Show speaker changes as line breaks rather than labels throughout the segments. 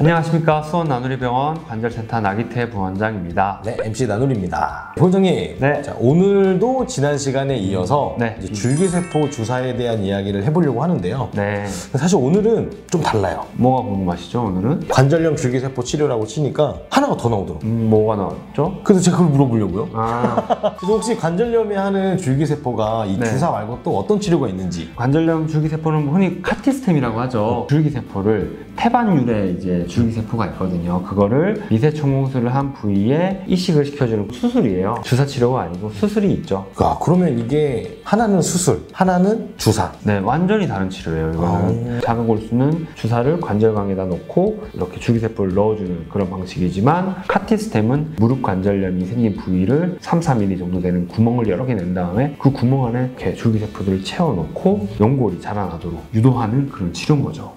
안녕하십니까 수원 나누리병원 관절센터 나기태 부원장입니다.
네, MC 나누리입니다. 본장님,
네.
자, 오늘도 지난 시간에 이어서
네.
이제 줄기세포 주사에 대한 이야기를 해보려고 하는데요.
네,
사실 오늘은 좀 달라요.
뭐가 궁금하시죠 오늘은?
관절염 줄기세포 치료라고 치니까 하나가 더 나오더라고요.
음, 뭐가 나왔죠?
그래서 제가 그걸 물어보려고요.
아,
그래서 혹시 관절염에 하는 줄기세포가 이
네.
주사 말고 또 어떤 치료가 있는지
관절염 줄기세포는 흔히 카티스템이라고 하죠. 줄기세포를 태반율의 이제 줄기세포가 있거든요. 그거를 미세초몽술을 한 부위에 이식을 시켜주는 수술이에요. 주사 치료가 아니고 수술이 있죠.
아, 그러면 이게 하나는 수술, 하나는 주사.
네, 완전히 다른 치료예요. 이거는 작은 골수는 주사를 관절강에다 놓고 이렇게 줄기세포를 넣어주는 그런 방식이지만 카티스템은 무릎 관절염이 생긴 부위를 3, 4mm 정도 되는 구멍을 여러 개 낸 다음에 그 구멍 안에 이렇게 줄기세포들을 채워놓고 연골이 자라나도록 유도하는 그런 치료인 거죠.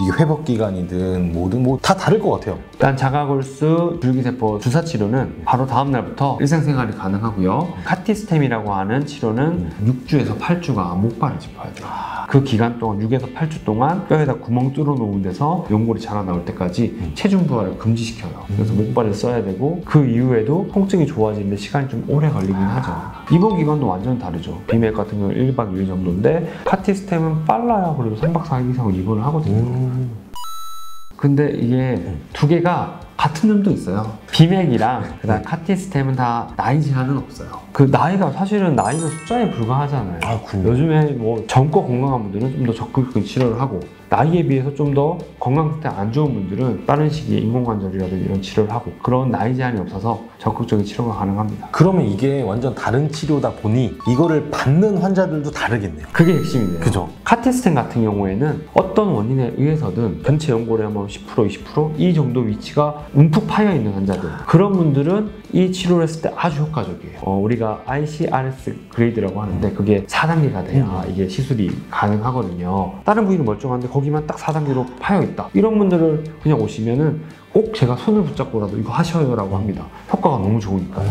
이게 회복 기간이든 뭐든 뭐 다 다를 것 같아요.
일단 자가골수 줄기세포 주사 치료는 바로 다음 날부터 일상생활이 가능하고요. 카티스템이라고 하는 치료는 6주에서 8주가 목발을 짚어야 돼요. 그 기간 동안 6에서 8주 동안 뼈에다 구멍 뚫어 놓은 데서 연골이 자라 나올 때까지 체중 부하를 금지시켜요. 그래서 목발을 써야 되고 그 이후에도 통증이 좋아지는데 시간이 좀 오래 걸리긴 하죠. 입원 기간도 완전 다르죠. 비맥 같은 경우는 1박 2일 정도인데 카티스템은 빨라야 그래도 3박 4일 이상 입원을 하거든요. 근데 이게 두 개가 같은 점도 있어요. 비맥이랑 그다음 카티스템은 다 나이 제한은 없어요. 그 나이가 사실은 나이는 숫자에 불과하잖아요.
아.
요즘에 뭐 젊고 건강한 분들은 좀 더 적극적인 치료를 하고 나이에 비해서 좀 더 건강 상태 안 좋은 분들은 빠른 시기에 인공관절이라든지 이런 치료를 하고 그런 나이 제한이 없어서 적극적인 치료가 가능합니다.
그러면 이게 완전 다른 치료다 보니 이거를 받는 환자들도 다르겠네요.
그게 핵심이네요.
그죠.
카티스템 같은 경우에는 어떤 원인에 의해서든 전체 연골의 뭐10% 20%이 정도 위치가 움푹 파여 있는 환자들 그런 분들은 이 치료를 했을 때 아주 효과적이에요. 어, 우리가 ICRS grade라고 하는데 그게 4단계가 돼야 이게 시술이 가능하거든요. 다른 부위는 멀쩡한데 거기만 딱 4단계로 파여 있다. 이런 분들을 그냥 오시면은 꼭 제가 손을 붙잡고라도 이거 하셔요라고 합니다. 효과가 너무 좋으니까요.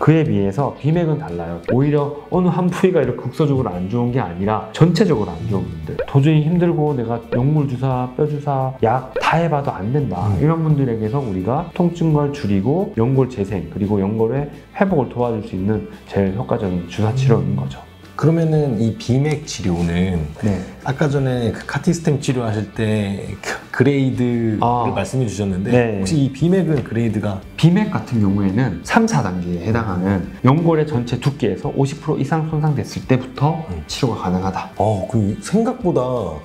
그에 비해서 비맥은 달라요. 오히려 어느 한 부위가 이렇게 국소적으로 안 좋은 게 아니라 전체적으로 안 좋은 분들. 도저히 힘들고 내가 약물 주사, 뼈 주사, 약 다 해봐도 안 된다. 이런 분들에게서 우리가 통증을 줄이고 연골 재생 그리고 연골의 회복을 도와줄 수 있는 제일 효과적인 주사 치료인 거죠.
그러면은 이 비맥 치료는
네.
아까 전에 그 카티스템 치료하실 때 그 grade를
아.
말씀해 주셨는데
네.
혹시 이 BMAC은 grade가
BMAC 같은 경우에는 3, 4단계에 해당하는 연골의 전체 두께에서 50% 이상 손상됐을 때부터
음.
치료가 가능하다.
어, 그 생각보다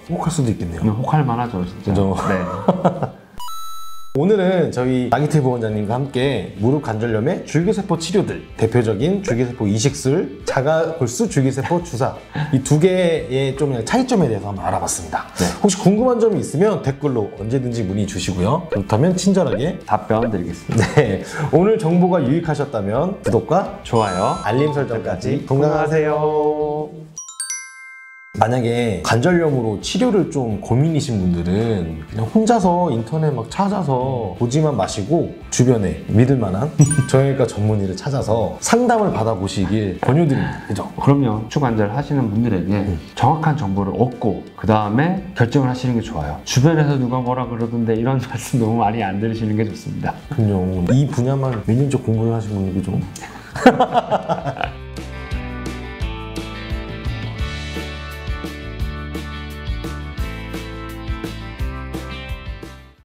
혹할 수도 있겠네요.
그냥 혹할 만하죠, 진짜.
그죠.
네.
오늘은 저희 나기태 보원장님과 함께 무릎 관절염의 줄기세포 치료들 대표적인 줄기세포 이식술, 자가골수 줄기세포 주사 이 두 개의 좀 차이점에 대해서 한번 알아봤습니다.
네.
혹시 궁금한 점이 있으면 댓글로 언제든지 문의 주시고요. 그렇다면 친절하게
답변 드리겠습니다.
네 오늘 정보가 유익하셨다면 구독과
좋아요.
알림 설정까지 건강하세요. 만약에 관절염으로 치료를 좀 고민이신 분들은 그냥 혼자서 인터넷 막 찾아서 보지만 마시고 주변에 믿을 만한 정형외과 전문의를 찾아서 상담을 받아보시길 권유드립니다. 그죠?
그럼요. 축관절 하시는 분들에게 정확한 정보를 얻고 그 다음에 결정을 하시는 게 좋아요. 주변에서 누가 뭐라 그러던데 이런 말씀 너무 많이 안 들으시는 게 좋습니다.
그럼요. 이 분야만 몇 년 째 공부를 하신 분이 그죠?